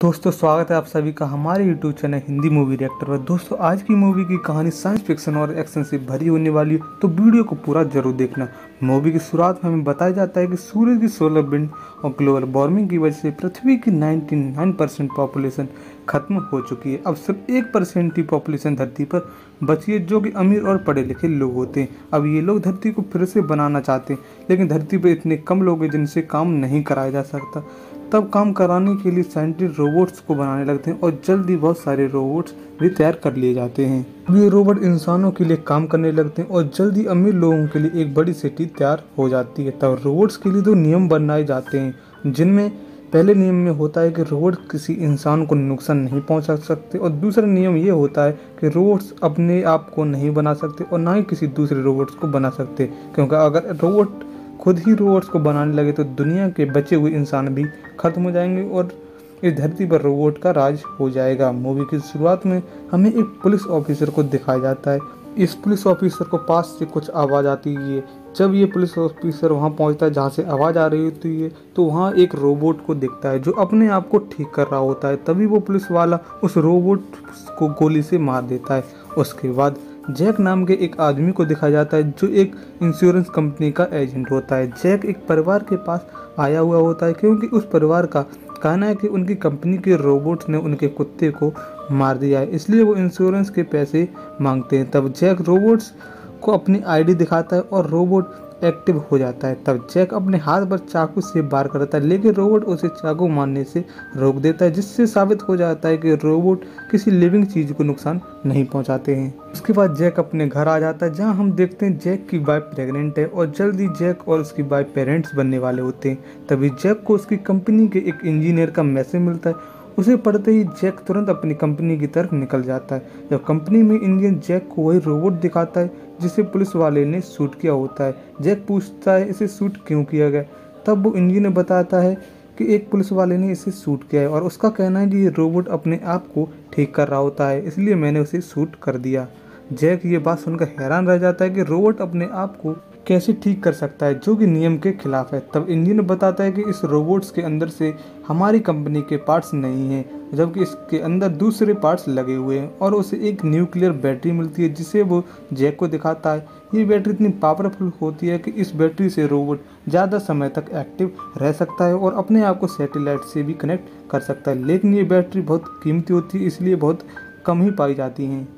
दोस्तों, स्वागत है आप सभी का हमारे YouTube channel Hindi movie reactor पर। दोस्तों, आज की मूवी की कहानी साइंस फिक्शन और एक्शन से भरी होने वाली है तो वीडियो को पूरा ज़रूर देखना। मूवी की शुरुआत में हमें बताया जाता है कि सूरज की सोलर विंड और ग्लोबल वार्मिंग की वजह से पृथ्वी की 99 परसेंट पॉपुलेशन खत्म हो चुकी है। अब सिर्फ़ एक परसेंट ही पॉपुलेशन धरती पर बची है, जो कि अमीर और पढ़े लिखे लोग होते हैं। अब ये लोग धरती को फिर से बनाना चाहते हैं, लेकिन धरती पर इतने कम लोग हैं जिनसे काम नहीं कराया जा सकता। तब काम कराने के लिए साइंटिस्ट रोबोट्स को बनाने लगते हैं और जल्दी बहुत सारे रोबोट्स भी तैयार कर लिए जाते हैं। ये रोबोट इंसानों के लिए काम करने लगते हैं और जल्दी अमीर लोगों के लिए एक बड़ी सिटी तैयार हो जाती है। तब रोबोट्स के लिए दो नियम बनाए जाते हैं, जिनमें पहले नियम में होता है कि रोबोट किसी इंसान को नुकसान नहीं पहुँचा सकते और दूसरा नियम ये होता है कि रोबोट्स अपने आप को नहीं बना सकते और ना ही किसी दूसरे रोबोट्स को बना सकते, क्योंकि अगर रोबोट खुद ही रोबोट्स को बनाने लगे तो दुनिया के बचे हुए इंसान भी खत्म हो जाएँगे और इस धरती पर रोबोट का राज हो जाएगा। मूवी की शुरुआत में हमें एक पुलिस ऑफिसर को दिखाया जाता है। इस पुलिस ऑफिसर को पास से कुछ आवाज़ आती है। जब ये पुलिस ऑफिसर वहाँ पहुँचता है, जहाँ से आवाज़ आ रही होती है तो वहाँ एक रोबोट को दिखता है जो अपने आप को ठीक कर रहा होता है। तभी वो पुलिस वाला उस रोबोट को गोली से मार देता है। उसके बाद जैक नाम के एक आदमी को देखा जाता है जो एक इंश्योरेंस कंपनी का एजेंट होता है। जैक एक परिवार के पास आया हुआ होता है क्योंकि उस परिवार का कहना है कि उनकी कंपनी के रोबोट्स ने उनके कुत्ते को मार दिया है, इसलिए वो इंश्योरेंस के पैसे मांगते हैं। तब जैक रोबोट्स को अपनी आईडी दिखाता है और रोबोट एक्टिव हो जाता है, तब जैक अपने हाथ पर चाकू से बार करता है, लेकिन रोबोट उसे चाकू मारने से रोक देता है, जिससे साबित हो जाता है कि रोबोट किसी लिविंग चीज़ को नुकसान नहीं पहुंचाते हैं। उसके बाद जैक अपने घर आ जाता है, जहाँ हम देखते हैं जैक की वाइफ प्रेग्नेंट है और जल्दी जैक और उसकी वाइफ पेरेंट्स बनने वाले होते हैं। तभी जैक को उसकी कंपनी के एक इंजीनियर का मैसेज मिलता है उसे पढ़ते ही जैक तुरंत अपनी कंपनी की तरफ़ निकल जाता है। जब कंपनी में इंडियन जैक को वही रोबोट दिखाता है, जिसे पुलिस वाले ने शूट किया होता है। जैक पूछता है, इसे शूट क्यों किया गया? तब वो इंजीनियर बताता है कि एक पुलिस वाले ने इसे शूट किया है और उसका कहना है कि ये रोबोट अपने आप को ठीक कर रहा होता है, इसलिए मैंने उसे शूट कर दिया। जैक ये बात सुनकर हैरान रह जाता है कि रोबोट अपने आप को कैसे ठीक कर सकता है, जो कि नियम के खिलाफ है। तब इंजीनियर बताता है कि इस रोबोट्स के अंदर से हमारी कंपनी के पार्ट्स नहीं हैं, जबकि इसके अंदर दूसरे पार्ट्स लगे हुए हैं और उसे एक न्यूक्लियर बैटरी मिलती है, जिसे वो जैक को दिखाता है। ये बैटरी इतनी पावरफुल होती है कि इस बैटरी से रोबोट ज़्यादा समय तक एक्टिव रह सकता है और अपने आप को सैटेलाइट से भी कनेक्ट कर सकता है। लेकिन ये बैटरी बहुत कीमती होती है, इसलिए बहुत कम ही पाई जाती हैं।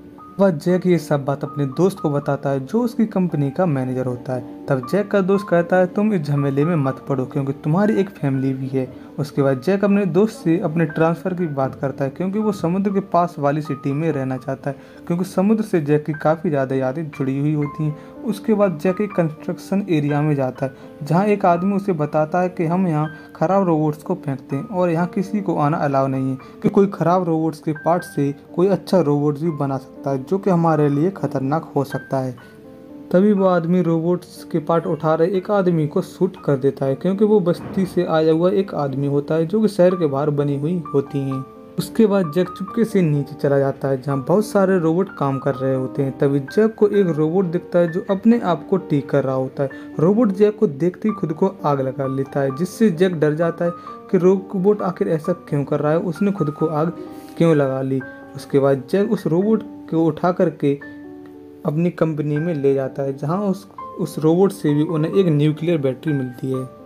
वह जैक ये सब बात अपने दोस्त को बताता है, जो उसकी कंपनी का मैनेजर होता है। तब जैक का दोस्त कहता है, तुम इस झमेले में मत पड़ो, क्योंकि तुम्हारी एक फैमिली भी है। उसके बाद जैक अपने दोस्त से अपने ट्रांसफ़र की बात करता है, क्योंकि वो समुद्र के पास वाली सिटी में रहना चाहता है, क्योंकि समुद्र से जैक की काफ़ी ज़्यादा यादें जुड़ी हुई होती हैं। उसके बाद जैक कंस्ट्रक्शन एरिया में जाता है, जहाँ एक आदमी उसे बताता है कि हम यहाँ ख़राब रोबोट्स को फेंकते हैं और यहाँ किसी को आना अलाव नहीं है कि कोई ख़राब रोबोट्स के पार्ट से कोई अच्छा रोबोट्स भी बना सकता है, जो कि हमारे लिए ख़तरनाक हो सकता है। तभी वो आदमी रोबोट्स के पार्ट उठा रहे एक आदमी को शूट कर देता है, क्योंकि वो बस्ती से आया हुआ एक आदमी होता है, जो कि शहर के बाहर बनी हुई होती हैं। उसके बाद जैक चुपके से नीचे चला जाता है, जहाँ बहुत सारे रोबोट काम कर रहे होते हैं। तभी जैक को एक रोबोट दिखता है जो अपने आप को ठीक कर रहा होता है। रोबोट जैक को देखते ही खुद को आग लगा लेता है, जिससे जैक डर जाता है कि रोबोट आखिर ऐसा क्यों कर रहा है, उसने खुद को आग क्यों लगा ली? उसके बाद जैक उस रोबोट को उठा करके अपनी कंपनी में ले जाता है, जहाँ उस उस रोबोट से भी उन्हें एक न्यूक्लियर बैटरी मिलती है।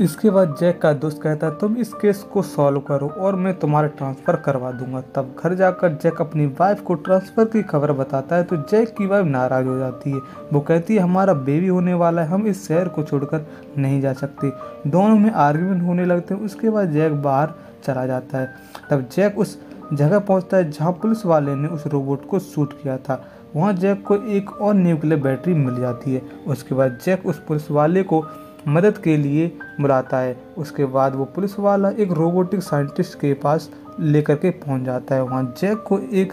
इसके बाद जैक का दोस्त कहता है, तुम इस केस को सॉल्व करो और मैं तुम्हारा ट्रांसफ़र करवा दूँगा। तब घर जाकर जैक अपनी वाइफ को ट्रांसफ़र की खबर बताता है तो जैक की वाइफ नाराज़ हो जाती है। वो कहती है, हमारा बेबी होने वाला है, हम इस शहर को छोड़कर नहीं जा सकते। दोनों में आर्ग्यूमेंट होने लगते हैं, उसके बाद जैक बाहर चला जाता है। तब जैक उस जगह पहुँचता है जहाँ पुलिस वाले ने उस रोबोट को शूट किया था। वहाँ जैक को एक और न्यूक्लियर बैटरी मिल जाती है। उसके बाद जैक उस पुलिस वाले को मदद के लिए बुलाता है। उसके बाद वो पुलिस वाला एक रोबोटिक साइंटिस्ट के पास लेकर के पहुँच जाता है। वहाँ जैक को एक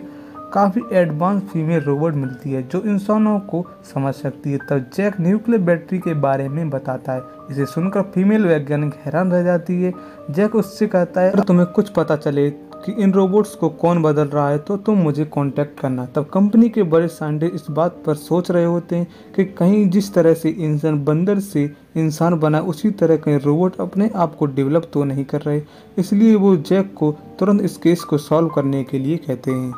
काफ़ी एडवांस फीमेल रोबोट मिलती है, जो इंसानों को समझ सकती है। तब जैक न्यूक्लियर बैटरी के बारे में बताता है। इसे सुनकर फीमेल वैज्ञानिक हैरान रह जाती है। जैक उससे कहता है, अगर तुम्हें कुछ पता चले कि इन रोबोट्स को कौन बदल रहा है तो तुम मुझे कांटेक्ट करना। तब कंपनी के बड़े सांडे इस बात पर सोच रहे होते हैं कि कहीं जिस तरह से इंसान बंदर से इंसान बना, उसी तरह कहीं रोबोट अपने आप को डेवलप तो नहीं कर रहे। इसलिए वो जैक को तुरंत इस केस को सॉल्व करने के लिए कहते हैं।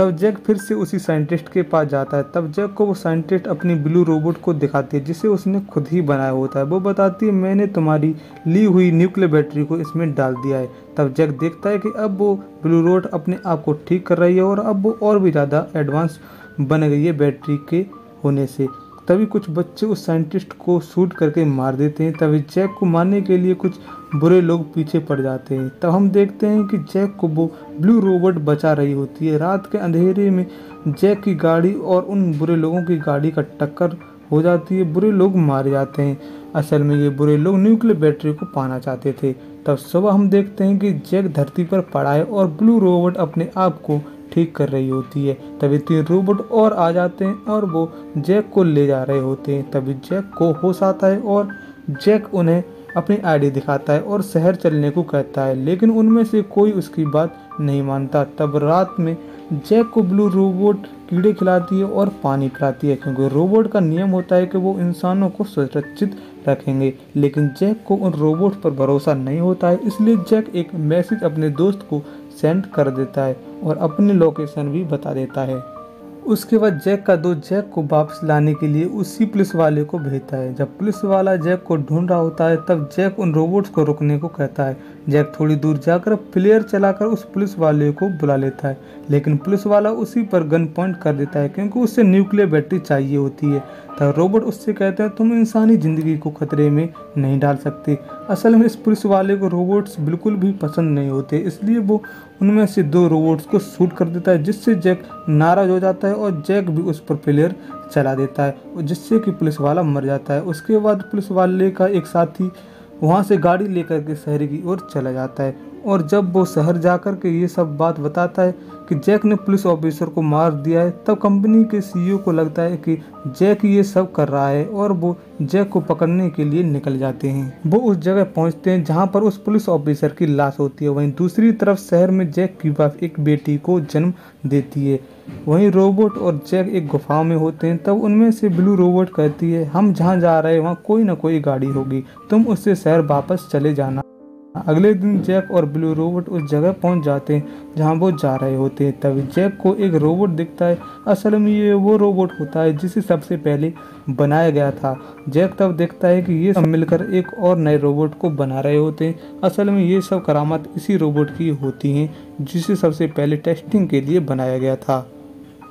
तब जैक फिर से उसी साइंटिस्ट के पास जाता है। तब जैक को वो साइंटिस्ट अपनी ब्लू रोबोट को दिखाती है, जिसे उसने खुद ही बनाया होता है। वो बताती है, मैंने तुम्हारी ली हुई न्यूक्लियर बैटरी को इसमें डाल दिया है। तब जैक देखता है कि अब वो ब्लू रोबोट अपने आप को ठीक कर रही है और अब वो और भी ज़्यादा एडवांस बन गई है बैटरी के होने से। तभी कुछ बच्चे उस साइंटिस्ट को शूट करके मार देते हैं। तभी जैक को मारने के लिए कुछ बुरे लोग पीछे पड़ जाते हैं। तब हम देखते हैं कि जैक को वो ब्लू रोबोट बचा रही होती है। रात के अंधेरे में जैक की गाड़ी और उन बुरे लोगों की गाड़ी का टक्कर हो जाती है। बुरे लोग मारे जाते हैं। असल में ये बुरे लोग न्यूक्लियर बैटरी को पाना चाहते थे। तब सुबह हम देखते हैं कि जैक धरती पर पड़ा है और ब्लू रोबोट अपने आप को ठीक कर रही होती है। तभी तीन रोबोट और आ जाते हैं और वो जैक को ले जा रहे होते हैं। तभी जैक को होश आता है और जैक उन्हें अपनी आईडी दिखाता है और शहर चलने को कहता है, लेकिन उनमें से कोई उसकी बात नहीं मानता। तब रात में जैक को ब्लू रोबोट कीड़े खिलाती है और पानी पिलाती है, क्योंकि रोबोट का नियम होता है कि वो इंसानों को सुरक्षित रखेंगे, लेकिन जैक को उन रोबोट पर भरोसा नहीं होता है। इसलिए जैक एक मैसेज अपने दोस्त को सेंड कर देता है और अपनी लोकेशन भी बता देता है। उसके बाद जैक का दोस्त जैक को वापस लाने के लिए उसी पुलिस वाले को भेजता है। जब पुलिस वाला जैक को ढूंढ रहा होता है, तब जैक उन रोबोट्स को रुकने को कहता है। जैक थोड़ी दूर जाकर प्लेयर चलाकर उस पुलिस वाले को बुला लेता है, लेकिन पुलिस वाला उसी पर गन पॉइंट कर देता है क्योंकि उससे न्यूक्लियर बैटरी चाहिए होती है। तब रोबोट उससे कहते हैं, तुम इंसानी ज़िंदगी को खतरे में नहीं डाल सकते। असल में इस पुलिस वाले को रोबोट्स बिल्कुल भी पसंद नहीं होते, इसलिए वो उनमें से दो रोबोट्स को शूट कर देता है, जिससे जैक नाराज़ हो जाता है और जैक भी उस पर प्लेयर चला देता है जिससे कि पुलिस वाला मर जाता है। उसके बाद पुलिस वाले का एक साथी वहाँ से गाड़ी लेकर के शहर की ओर चला जाता है। और जब वो शहर जाकर के ये सब बात बताता है कि जैक ने पुलिस ऑफिसर को मार दिया है, तब कंपनी के सीईओ को लगता है कि जैक ये सब कर रहा है और वो जैक को पकड़ने के लिए निकल जाते हैं। वो उस जगह पहुँचते हैं जहाँ पर उस पुलिस ऑफिसर की लाश होती है। वहीं दूसरी तरफ़ शहर में जैक की वाइफ एक बेटी को जन्म देती है। वहीं रोबोट और जैक एक गुफा में होते हैं, तब उनमें से ब्लू रोबोट कहती है, हम जहाँ जा रहे हैं, वहाँ कोई ना कोई गाड़ी होगी। तुम उससे शहर वापस चले जाना। अगले दिन जैक और ब्लू रोबोट उस जगह पहुँच जाते हैं जहाँ वो जा रहे होते हैं। तभी जैक को एक रोबोट दिखता है। असल में ये वो रोबोट होता है जिसे सबसे पहले बनाया गया था। जैक तब देखता है कि ये सब मिलकर एक और नए रोबोट को बना रहे होते हैं। असल में ये सब करामत इसी रोबोट की होती हैं जिसे सबसे पहले टेस्टिंग के लिए बनाया गया था।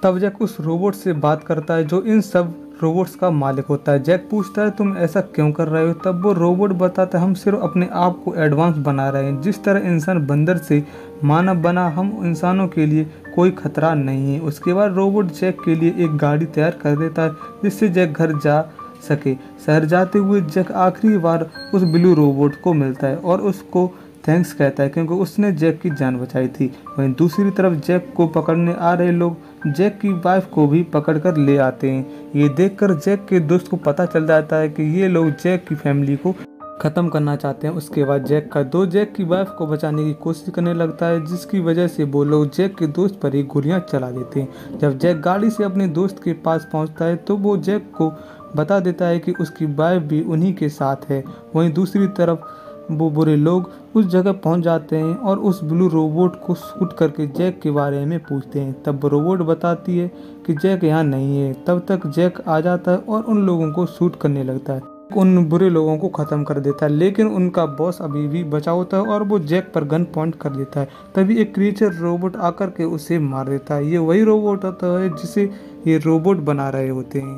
तब जैक उस रोबोट से बात करता है जो इन सब रोबोट्स का मालिक होता है। जैक पूछता है, तुम ऐसा क्यों कर रहे हो? तब वो रोबोट बताता है, हम सिर्फ़ अपने आप को एडवांस बना रहे हैं। जिस तरह इंसान बंदर से मानव बना, हम इंसानों के लिए कोई खतरा नहीं है। उसके बाद रोबोट जैक के लिए एक गाड़ी तैयार कर देता है, जिससे जैक घर जा सके। शहर जाते हुए जैक आखिरी बार उस ब्लू रोबोट को मिलता है और उसको थैंक्स कहता है, क्योंकि उसने जैक की जान बचाई थी। वहीं दूसरी तरफ़ जैक को पकड़ने आ रहे लोग जैक की वाइफ को भी पकड़कर ले आते हैं। ये देखकर जैक के दोस्त को पता चल जाता है कि ये लोग जैक की फैमिली को ख़त्म करना चाहते हैं। उसके बाद जैक का दो जैक की वाइफ को बचाने की कोशिश करने लगता है, जिसकी वजह से वो लोग जैक के दोस्त पर ही गोलियाँ चला देते हैं। जब जैक गाड़ी से अपने दोस्त के पास पहुँचता है तो वो जैक को बता देता है कि उसकी वाइफ भी उन्हीं के साथ है। वहीं दूसरी तरफ़ वो बुरे लोग उस जगह पहुँच जाते हैं और उस ब्लू रोबोट को शूट करके जैक के बारे में पूछते हैं। तब रोबोट बताती है कि जैक यहाँ नहीं है। तब तक जैक आ जाता है और उन लोगों को शूट करने लगता है। उन बुरे लोगों को ख़त्म कर देता है, लेकिन उनका बॉस अभी भी बचा होता है और वो जैक पर गन पॉइंट कर देता है। तभी एक क्रिएचर रोबोट आकर के उसे मार देता है। ये वही रोबोट होता है जिसे ये रोबोट बना रहे होते हैं।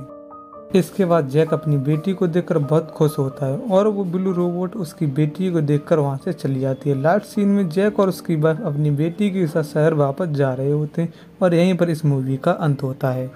इसके बाद जैक अपनी बेटी को देखकर बहुत खुश होता है और वो ब्लू रोबोट उसकी बेटी को देखकर वहाँ से चली जाती है। लास्ट सीन में जैक और उसकी वाइफ अपनी बेटी के साथ शहर वापस जा रहे होते हैं और यहीं पर इस मूवी का अंत होता है।